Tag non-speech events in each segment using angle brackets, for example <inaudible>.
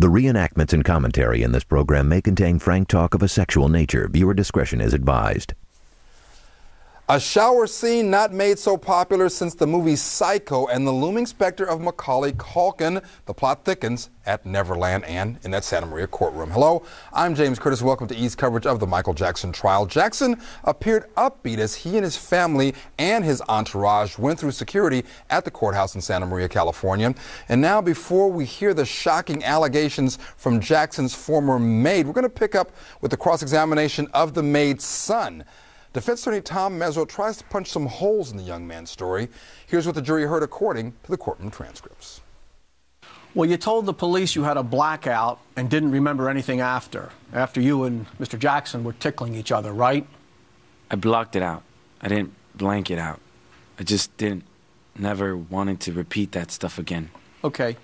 The reenactments and commentary in this program may contain frank talk of a sexual nature. Viewer discretion is advised. A shower scene not made so popular since the movie Psycho and the looming specter of Macaulay Culkin. The plot thickens at Neverland and in that Santa Maria courtroom. Hello, I'm James Curtis. Welcome to E's coverage of the Michael Jackson trial. Jackson appeared upbeat as he and his family and his entourage went through security at the courthouse in Santa Maria, California. And now, before we hear the shocking allegations from Jackson's former maid, we're going to pick up with the cross examination of the maid's son. Defense attorney Tom Mesereau tries to punch some holes in the young man's story. Here's what the jury heard according to the courtroom transcripts. Well, you told the police you had a blackout and didn't remember anything after, after you and Mr. Jackson were tickling each other, right? I blocked it out. I didn't blank it out. I just didn't, never wanted to repeat that stuff again. Okay.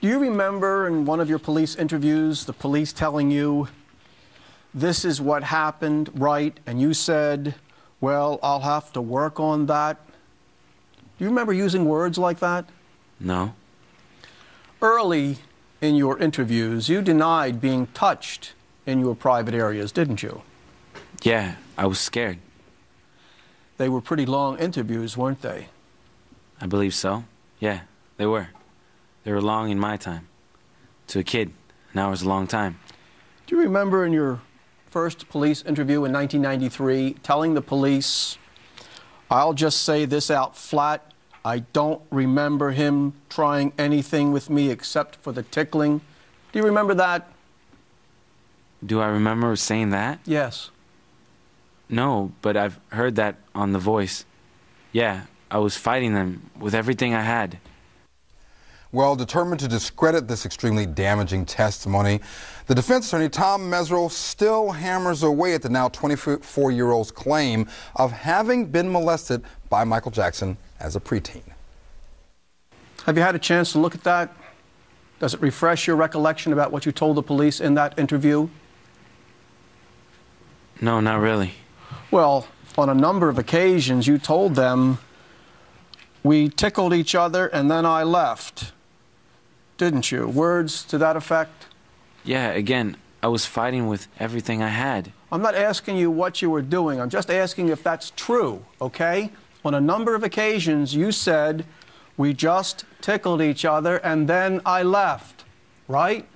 Do you remember in one of your police interviews the police telling you this is what happened, right? And you said, well, I'll have to work on that. Do you remember using words like that? No. Early in your interviews, you denied being touched in your private areas, didn't you? Yeah, I was scared. They were pretty long interviews, weren't they? I believe so. Yeah, they were. They were long in my time. To a kid, an hour's a long time. Do you remember in your first police interview in 1993 telling the police, I'll just say this out flat, I don't remember him trying anything with me except for the tickling. Do you remember that? Do I remember saying that? Yes. No, but I've heard that on The Voice. Yeah, I was fighting them with everything I had. Well, determined to discredit this extremely damaging testimony, the defense attorney Tom Mesereau still hammers away at the now 24 year old's claim of having been molested by Michael Jackson as a preteen. Have you had a chance to look at that? Does it refresh your recollection about what you told the police in that interview? No, not really. Well, on a number of occasions, you told them, We tickled each other and then I left didn't you? Words to that effect? Yeah, again, I was fighting with everything I had. I'm not asking you what you were doing. I'm just asking if that's true, okay? On a number of occasions, you said, we just tickled each other and then I left, right?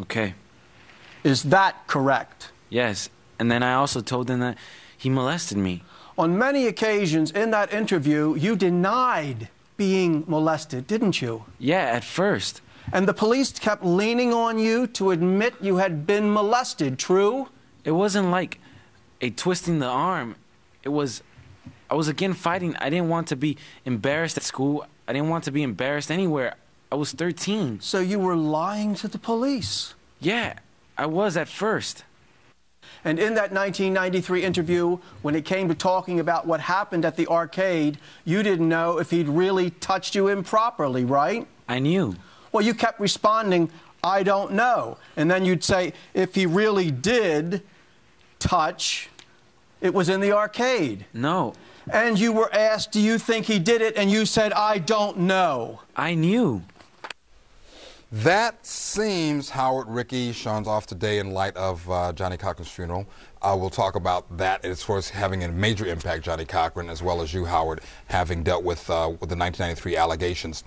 Okay. Is that correct? Yes. And then I also told him that he molested me. On many occasions in that interview, you denied being molested, didn't you? Yeah, at first. And the police kept leaning on you to admit you had been molested, true? It wasn't like a twisting the arm. It was, I was again fighting. I didn't want to be embarrassed at school. I didn't want to be embarrassed anywhere. I was 13. So you were lying to the police? Yeah, I was at first. And in that 1993 interview, when it came to talking about what happened at the arcade, you didn't know if he'd really touched you improperly, right? I knew. Well, you kept responding, I don't know. And then you'd say, if he really did touch, it was in the arcade. No. And you were asked, do you think he did it? And you said, I don't know. I knew. That seems, Howard Ricky, Sean's off today in light of uh, Johnnie Cochran's funeral. Uh, we'll talk about that as far as having a major impact, Johnnie Cochran, as well as you, Howard, having dealt with, uh, with the 1993 allegations.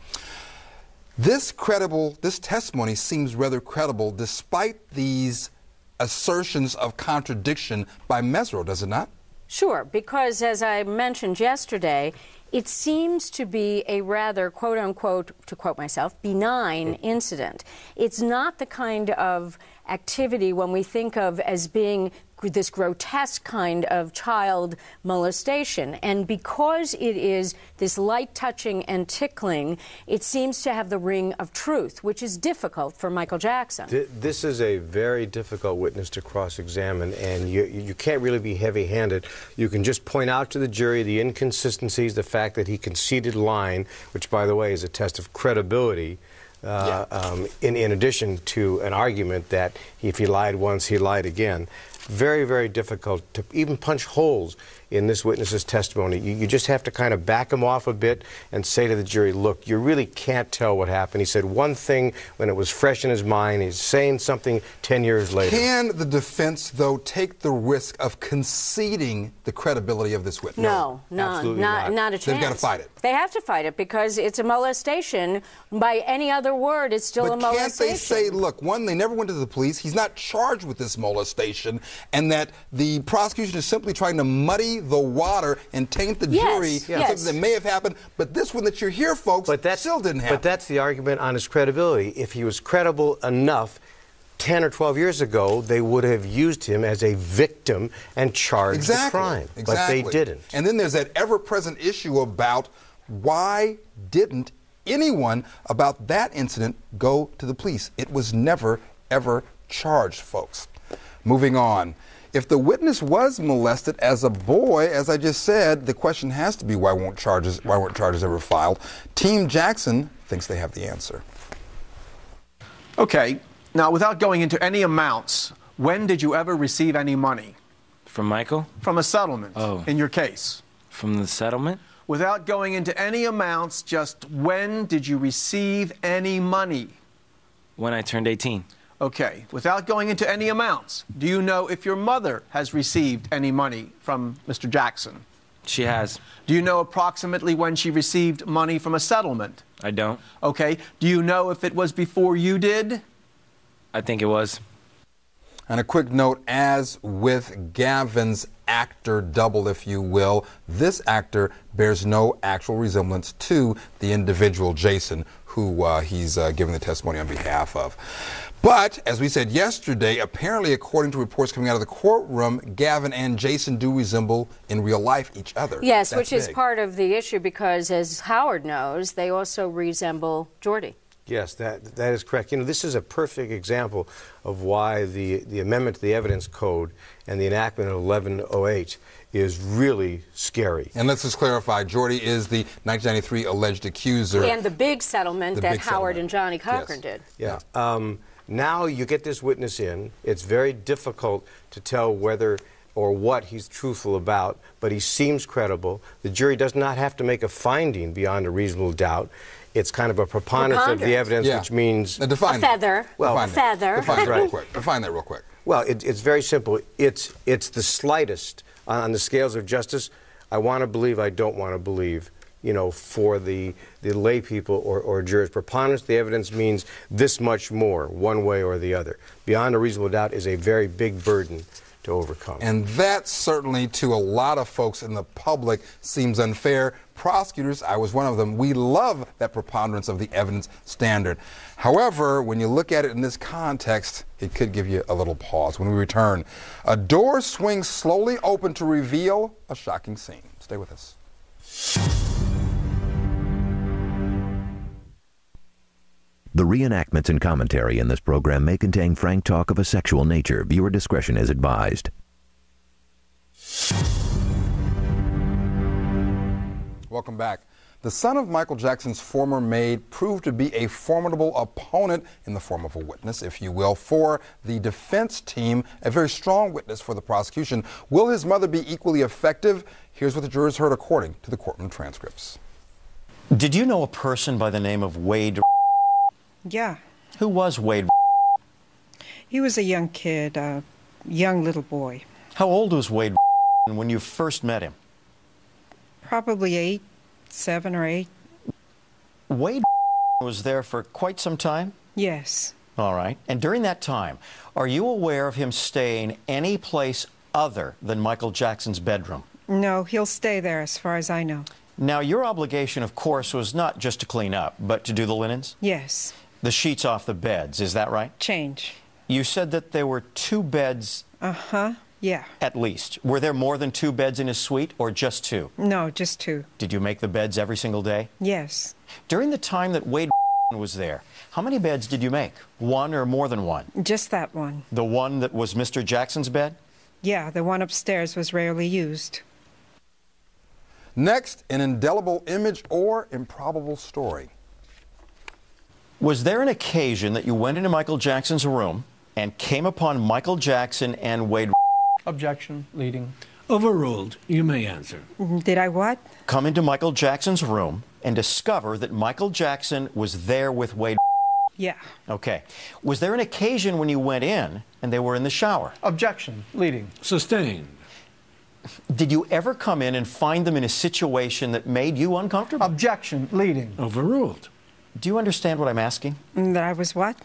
This credible, this testimony seems rather credible despite these assertions of contradiction by Mesereau, does it not? Sure, because as I mentioned yesterday, it seems to be a rather, quote unquote, to quote myself, benign mm. incident. It's not the kind of activity when we think of as being this grotesque kind of child molestation. And because it is this light touching and tickling, it seems to have the ring of truth, which is difficult for Michael Jackson. This is a very difficult witness to cross examine, and you, you can't really be heavy handed. You can just point out to the jury the inconsistencies, the fact that he conceded lying, which, by the way, is a test of credibility. Uh, yeah. um, in, in addition to an argument that if he lied once, he lied again. Very, very difficult to even punch holes in this witness's testimony. You, you, just have to kind of back him off a bit and say to the jury, look, you really can't tell what happened. He said one thing when it was fresh in his mind. He's saying something 10 years later. Can the defense, though, take the risk of conceding the credibility of this witness? No, no, absolutely not, not. not a chance. They've got to fight it. They have to fight it because it's a molestation. By any other word, it's still but a molestation. can't they say, look, one, they never went to the police. He's not charged with this molestation, and that the prosecution is simply trying to muddy the water and taint the Yes, jury with yes. something that may have happened. But this one that you're here, folks, But that still didn't happen. But that's the argument on his credibility. If he was credible enough, 10 or 12 years ago, they would have used him as a victim and charged exactly. the crime. Exactly. But they didn't. And then there's that ever-present issue about why didn't anyone about that incident go to the police? It was never, ever charged, folks. Moving on. If the witness was molested as a boy, as I just said, the question has to be why won't charges why weren't charges ever filed? Team Jackson thinks they have the answer. Okay, now without going into any amounts, when did you ever receive any money From Michael? from a settlement Oh. in your case? From the settlement? Without going into any amounts, just when did you receive any money? When I turned 18. Okay, without going into any amounts, do you know if your mother has received any money from Mr. Jackson? She has. Do you know approximately when she received money from a settlement? I don't. Okay, do you know if it was before you did? I think it was. And a quick note as with Gavin's actor double, if you will, this actor bears no actual resemblance to the individual Jason who uh, he's uh, giving the testimony on behalf of. But as we said yesterday, apparently, according to reports coming out of the courtroom, Gavin and Jason do resemble in real life each other. Yes, That's which is part of the issue because, as Howard knows, they also resemble Jordy. Yes, that, that is correct. You know, this is a perfect example of why the, the amendment to the evidence code and the enactment of 1108 is really scary. And let's just clarify, Jordy is the 1993 alleged accuser. And the big settlement The that big Howard settlement. and Johnnie Cochran Yes. did. Yeah. Um, now you get this witness in. It's very difficult to tell whether or what he's truthful about, but he seems credible. The jury does not have to make a finding beyond a reasonable doubt. It's kind of a preponderance of the evidence, Yeah. which means Now define A that. feather. Well, Define a that. feather. Define that real quick. Define that real quick. Well, it, it's very simple. It's, it's the slightest on the scales of justice. I want to believe, I don't want to believe, you know, for the, the lay people or, or jurors. Preponderance of the evidence means this much more, one way or the other. Beyond a reasonable doubt is a very big burden to overcome. And that certainly to a lot of folks in the public seems unfair. Prosecutors, I was one of them, we love that preponderance of the evidence standard. However, when you look at it in this context, it could give you a little pause. When we return, a door swings slowly open to reveal a shocking scene. Stay with us. The reenactments and commentary in this program may contain frank talk of a sexual nature. Viewer discretion is advised. Welcome back. The son of Michael Jackson's former maid proved to be a formidable opponent in the form of a witness, if you will, for the defense team, a very strong witness for the prosecution. Will his mother be equally effective? Here's what the jurors heard according to the courtroom transcripts. Did you know a person by the name of Wade? Yeah. Who was Wade? He was a young kid, a young little boy, How old was Wade when you first met him? probably eight, seven or eight. Wade was there for quite some time? Yes. All right. And during that time, are you aware of him staying any place other than Michael Jackson's bedroom? No, he'll stay there as far as I know. Now, your obligation, of course, was not just to clean up, but to do the linens? Yes. The sheets off the beds, is that right? Change. You said that there were two beds Uh huh. Yeah. at least. Were there more than two beds in his suite, or just two? No, just two. Did you make the beds every single day? Yes. During the time that Wade <laughs> was there, how many beds did you make? One or more than one? Just that one. The one that was Mr. Jackson's bed? Yeah, the one upstairs was rarely used. Next, an indelible image or improbable story. Was there an occasion that you went into Michael Jackson's room and came upon Michael Jackson and Wade Objection, leading. Overruled. You may answer. Mm, did I what? Come into Michael Jackson's room and discover that Michael Jackson was there with Wade. Yeah. Okay. Was there an occasion when you went in and they were in the shower? Objection, leading. Sustained. Did you ever come in and find them in a situation that made you uncomfortable? Objection, leading. Overruled. Do you understand what I'm asking? That I was what?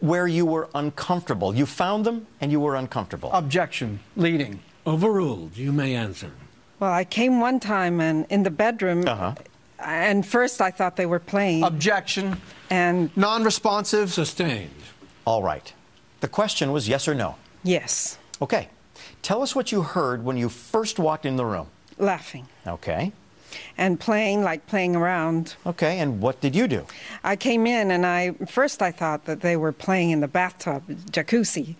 Where you were uncomfortable. You found them and you were uncomfortable. Objection, leading. Overruled. You may answer. Well, I came one time and in the bedroom, Uh-huh. and first I thought they were playing, Objection, and non-responsive. Sustained. All right. The question was yes or no. yes, Okay. Tell us what you heard when you first walked in the room. laughing Okay. And playing like playing around. Okay. And what did you do? I came in and I first I thought that they were playing in the bathtub jacuzzi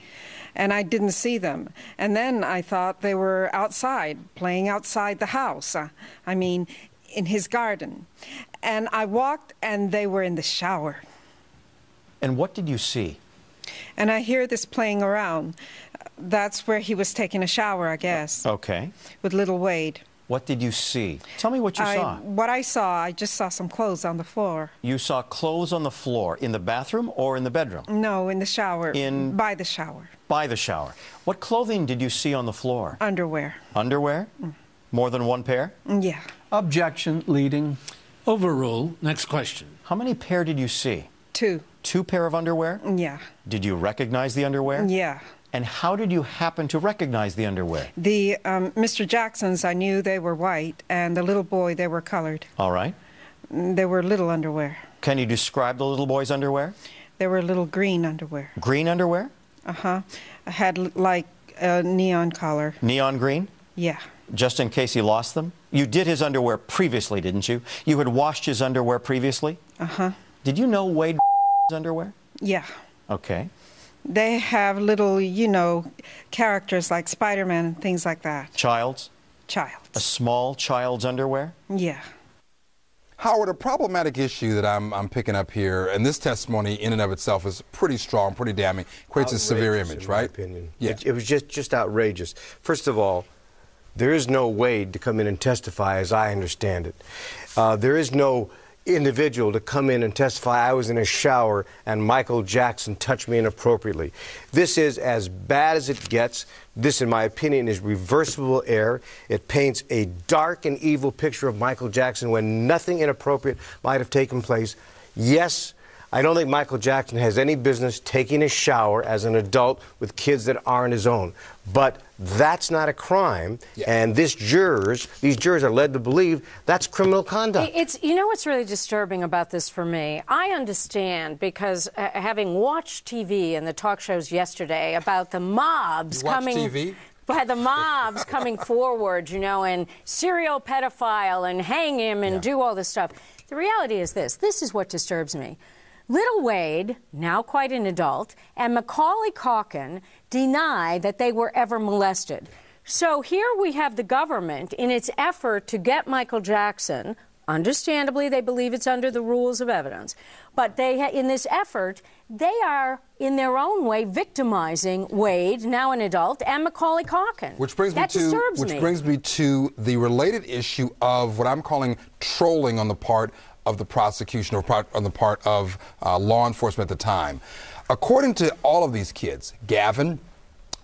and I didn't see them. And then I thought they were outside playing outside the house. Uh, I mean in his garden. And I walked and they were in the shower. And what did you see? And I hear this playing around. That's where he was taking a shower, I guess, Okay. with little Wade. What did you see? Tell me what you I, saw. What I saw, I just saw some clothes on the floor. You saw clothes on the floor in the bathroom or in the bedroom? No, in the shower. In- by the shower. By the shower. What clothing did you see on the floor? Underwear. Underwear? Mm. More than one pair? Mm, yeah. Objection, leading. Overrule. Next question. How many pair did you see? Two. Two pair of underwear? Yeah. Did you recognize the underwear? Yeah. And how did you happen to recognize the underwear? The um, Mr. Jacksons, I knew they were white, and the little boy, they were colored. All right. They were little underwear. Can you describe the little boy's underwear? They were little green underwear. Green underwear? Uh huh. Had like a neon collar. Neon green? Yeah. Just in case he lost them? You did his underwear previously, didn't you? You had washed his underwear previously? Uh huh. Did you know Wade <laughs> underwear? Yeah. Okay. They have little, you know, characters like Spider Man and things like that. Child's? Child. A small child's underwear? Yeah. Howard, a problematic issue that I'm, I'm picking up here, and this testimony in and of itself is pretty strong, pretty damning, creates a severe image, in my right? opinion. Yeah. It, it was just, just outrageous. First of all, there is no Wade to come in and testify, as I understand it. Uh, there is no individual to come in and testify. I was in a shower and Michael Jackson touched me inappropriately. This is as bad as it gets. This, in my opinion, is reversible error. It paints a dark and evil picture of Michael Jackson when nothing inappropriate might have taken place. Yes, I don't think Michael Jackson has any business taking a shower as an adult with kids that aren't his own. But that's not a crime, Yeah. and this jurors, these jurors are led to believe that's criminal conduct. It's you know what's really disturbing about this for me. I understand because uh, having watched TV and the talk shows yesterday about the mobs You coming. TV? By the mobs coming forward, you know, and serial pedophile and hang him and do all this stuff. The reality is this this is what disturbs me. Little Wade, now quite an adult, and Macaulay Culkin deny that they were ever molested. So here we have the government in its effort to get Michael Jackson. Understandably, they believe it's under the rules of evidence. But they, ha- in this effort, they are, in their own way, victimizing Wade, now an adult, and Macaulay Culkin. Which brings that me to disturbs which me. brings me to the related issue of what I'm calling trolling on the part of the prosecution or part, on the part of uh, law enforcement at the time. According to all of these kids, Gavin,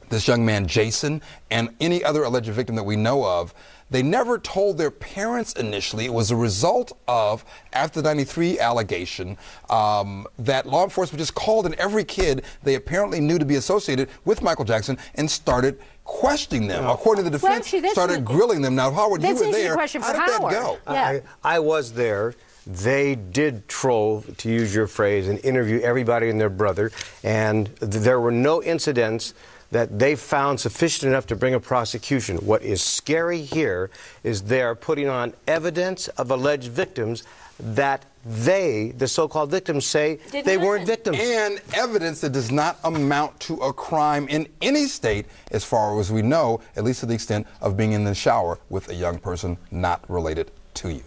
this young man Jason, and any other alleged victim that we know of, they never told their parents initially. It was a result of, after the 93 allegation, um, that law enforcement just called in every kid they apparently knew to be associated with Michael Jackson and started questioning them. According to the Well, defense, actually, started grilling them. Now, Howard, you that's were an interesting there. question How for did Howard. that go? Yeah. I, I was there. They did troll, to use your phrase, and interview everybody and their brother, and th- there were no incidents that they found sufficient enough to bring a prosecution. What is scary here is they're putting on evidence of alleged victims that they, the so-called victims, say Didn't they weren't victims. and evidence that does not amount to a crime in any state, as far as we know, at least to the extent of being in the shower with a young person not related to you.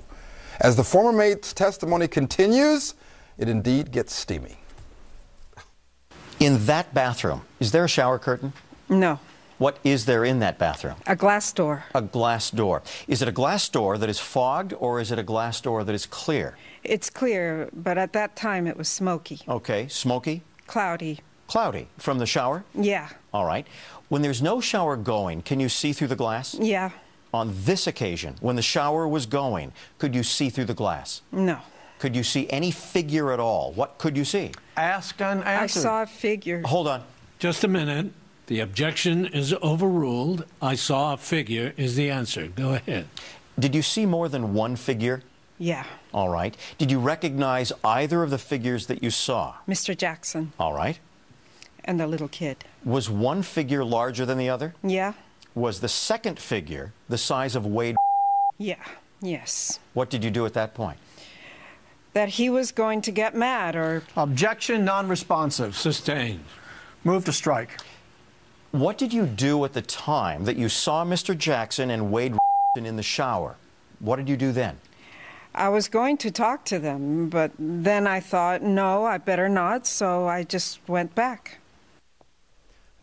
As the former mate's testimony continues, it indeed gets steamy. In that bathroom, is there a shower curtain? No. What is there in that bathroom? A glass door. A glass door. Is it a glass door that is fogged or is it a glass door that is clear? It's clear, but at that time it was smoky, Okay, smoky, cloudy. cloudy. From the shower? Yeah, All right. When there's no shower going, can you see through the glass? yeah, On this occasion, when the shower was going, could you see through the glass? no. Could you see any figure at all? What could you see? Ask I saw a figure. Hold on. Just a minute. The objection is overruled. I saw a figure is the answer. Go ahead. Did you see more than one figure? Yeah, All right. Did you recognize either of the figures that you saw? Mr. Jackson All right. and the little kid. Was one figure larger than the other? Yeah, Was the second figure the size of Wade? yeah, yes. What did you do at that point? That he was going to get mad or Objection non-responsive. Sustained. Move to strike. What did you do at the time that you saw Mr. Jackson and Wade <laughs> in the shower? What did you do then? I was going to talk to them, but then I thought, no, I better not, so I just went back.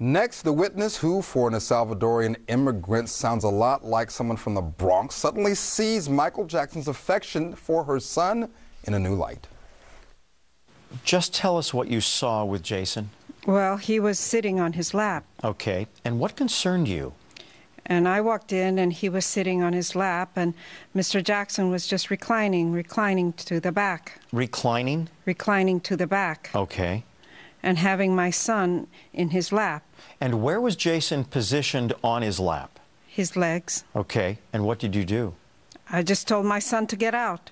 Next, the witness who, for an El Salvadorian immigrant, sounds a lot like someone from the Bronx, suddenly sees Michael Jackson's affection for her son in a new light. Just tell us what you saw with Jason. Well, he was sitting on his lap, Okay. And what concerned you? and I walked in, and he was sitting on his lap, and Mr. Jackson was just reclining, reclining to the back, Reclining? reclining to the back, Okay. And having my son in his lap, And where was Jason positioned on his lap? his legs. Okay. And what did you do? I just told my son to get out,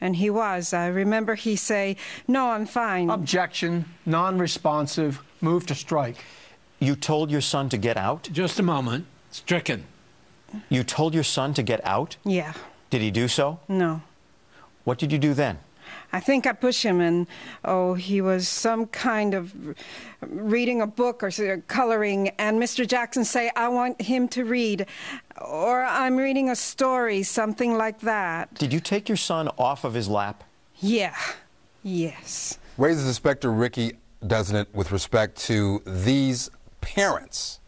and he was. I remember he say, "No, I'm fine." Objection non-responsive. Move to strike. You told your son to get out? Just a moment. Stricken. You told your son to get out? yeah, Did he do so? no. What did you do then? I think I pushed him, and oh, he was some kind of reading a book or coloring. And Mr. Jackson say, "I want him to read," or "I'm reading a story," something like that. Did you take your son off of his lap? Yeah, yes. Raises Inspector Ricky, doesn't it, with respect to these parents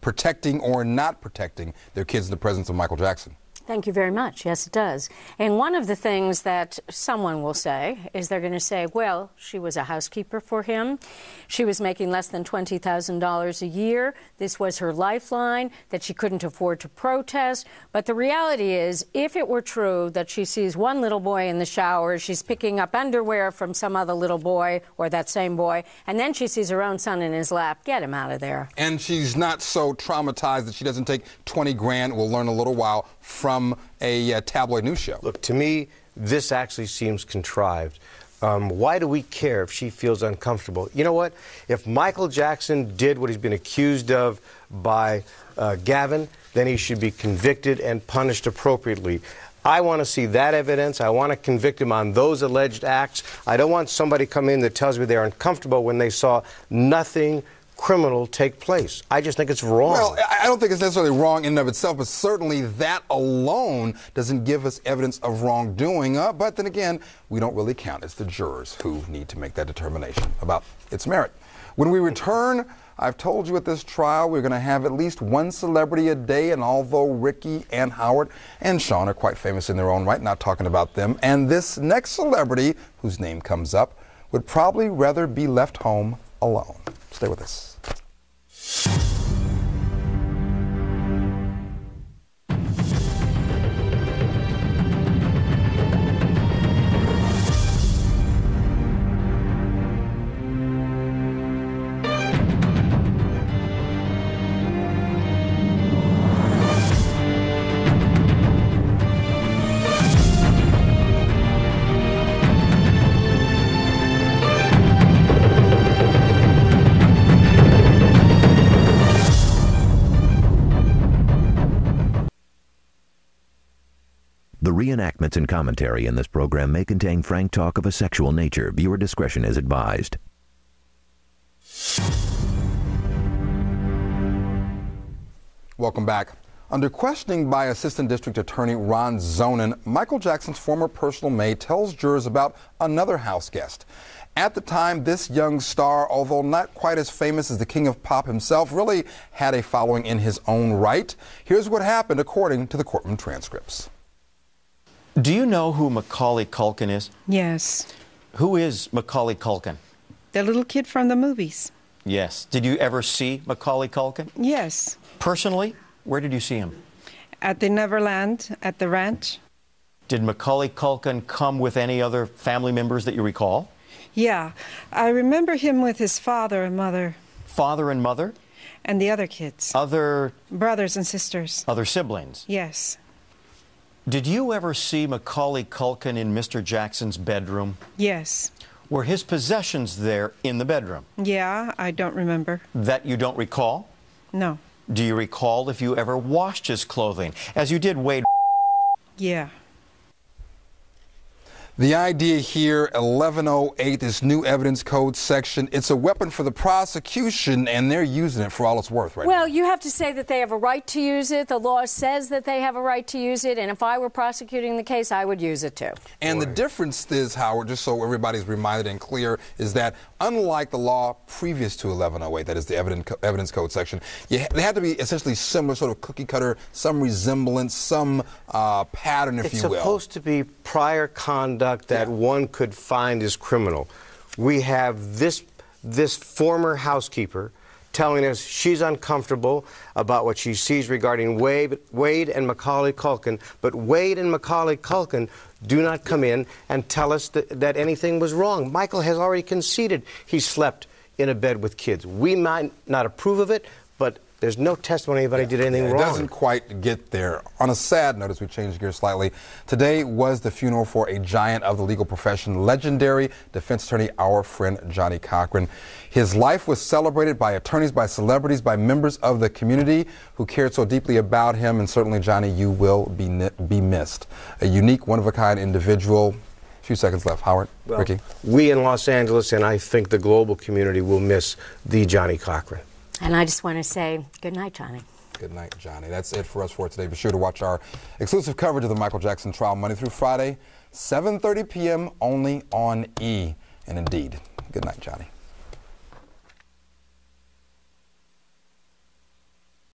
protecting or not protecting their kids in the presence of Michael Jackson? Thank you very much. Yes, it does. And one of the things that someone will say is they're going to say, well, she was a housekeeper for him. She was making less than $20,000 a year. This was her lifeline, that she couldn't afford to protest. But the reality is, if it were true that she sees one little boy in the shower, she's picking up underwear from some other little boy or that same boy, and then she sees her own son in his lap, get him out of there. And she's not so traumatized that she doesn't take 20 grand, we'll learn a little while, from a uh, tabloid news show. Look, to me, this actually seems contrived. Um, why do we care if she feels uncomfortable? You know what? If Michael Jackson did what he's been accused of by uh, Gavin, then he should be convicted and punished appropriately. I want to see that evidence. I want to convict him on those alleged acts. I don't want somebody come in that tells me they're uncomfortable when they saw nothing criminal take place. I just think it's wrong. Well, I don't think it's necessarily wrong in and of itself, but certainly that alone doesn't give us evidence of wrongdoing. Uh, but then again, we don't really count. It's the jurors who need to make that determination about its merit. When we return, I've told you at this trial we're going to have at least one celebrity a day, and although Ricky and Howard and Sean are quite famous in their own right, not talking about them, and this next celebrity, whose name comes up, would probably rather be left home alone. Stay with us. The and commentary in this program may contain frank talk of a sexual nature. Viewer discretion is advised. Welcome back. Under questioning by Assistant District Attorney Ron Zonen, Michael Jackson's former personal maid tells jurors about another house guest. At the time, this young star, although not quite as famous as the king of pop himself, really had a following in his own right. Here's what happened according to the courtroom transcripts. Do you know who Macaulay Culkin is? Yes. Who is Macaulay Culkin? The little kid from the movies. Yes. Did you ever see Macaulay Culkin? Yes. Personally, where did you see him? At the Neverland, at the ranch. Did Macaulay Culkin come with any other family members that you recall? Yeah. I remember him with his father and mother. Father and mother? And the other kids. Other brothers and sisters. Other siblings? Yes. Did you ever see Macaulay Culkin in Mr. Jackson's bedroom? Yes. Were his possessions there in the bedroom? Yeah, I don't remember. That you don't recall? No. Do you recall if you ever washed his clothing, as you did Wade? Yeah. The idea here, 1108, this new evidence code section, it's a weapon for the prosecution, and they're using it for all it's worth right well, now. you have to say that they have a right to use it. The law says that they have a right to use it, and if I were prosecuting the case, I would use it too. And the difference is, Howard, just so everybody's reminded and clear, is that unlike the law previous to 1108, that is the evidence, evidence code section, you, they had to be essentially similar, sort of cookie cutter, some resemblance, some uh, pattern, if it's you will. It's supposed to be prior conduct that yeah. one could find is criminal. We have this this former housekeeper telling us she's uncomfortable about what she sees regarding Wade, Wade and Macaulay Culkin, but Wade and Macaulay Culkin do not come in and tell us that, that anything was wrong. Michael has already conceded he slept in a bed with kids. We might not approve of it, but there's no testimony anybody yeah, did anything yeah, it wrong. It doesn't quite get there. On a sad note, as we change gears slightly, today was the funeral for a giant of the legal profession, legendary defense attorney, our friend Johnnie Cochran. His life was celebrated by attorneys, by celebrities, by members of the community who cared so deeply about him, and certainly, Johnny, you will be, be missed. A unique, one of a kind individual. A few seconds left. Howard, well, Ricky. We in Los Angeles, and I think the global community, will miss the Johnnie Cochran. And I just want to say good night, Johnny. Good night, Johnny. That's it for us for today. Be sure to watch our exclusive coverage of the Michael Jackson trial Monday through Friday, 7:30 p.m. only on E. And indeed, good night, Johnnie.